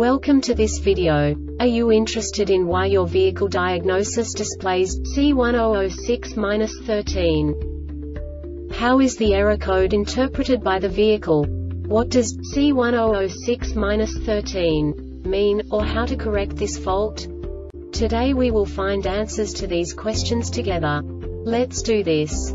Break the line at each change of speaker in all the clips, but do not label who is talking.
Welcome to this video. Are you interested in why your vehicle diagnosis displays C1006-13? How is the error code interpreted by the vehicle? What does C1006-13 mean, or how to correct this fault? Today we will find answers to these questions together. Let's do this.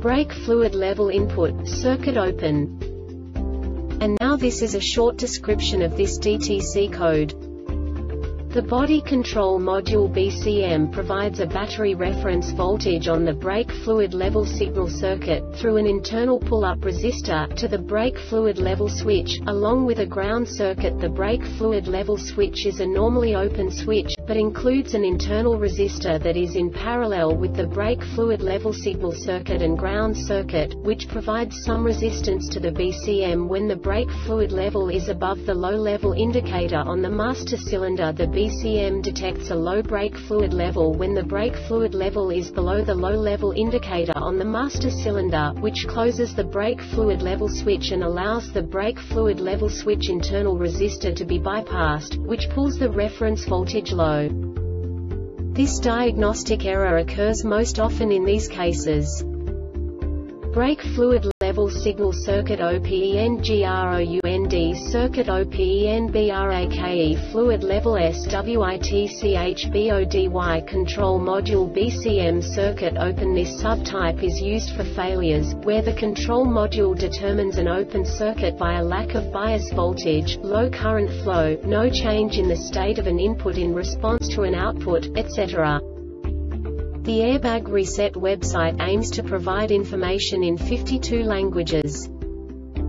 Brake fluid level input, circuit open. And now this is a short description of this DTC code. The body control module BCM provides a battery reference voltage on the brake fluid level signal circuit, through an internal pull-up resistor, to the brake fluid level switch, along with a ground circuit The brake fluid level switch is a normally open switch, but includes an internal resistor that is in parallel with the brake fluid level signal circuit and ground circuit, which provides some resistance to the BCM when the brake fluid level is above the low level indicator on the master cylinder. The BCM detects a low brake fluid level when the brake fluid level is below the low level indicator on the master cylinder, which closes the brake fluid level switch and allows the brake fluid level switch internal resistor to be bypassed, which pulls the reference voltage low. This diagnostic error occurs most often in these cases. Brake fluid level signal circuit OPENGROUND circuit OPENBRAKE fluid level SWITCHBODY control module BCM circuit open This subtype is used for failures, where the control module determines an open circuit by a lack of bias voltage, low current flow, no change in the state of an input in response to an output, etc. The Airbag Reset website aims to provide information in 52 languages.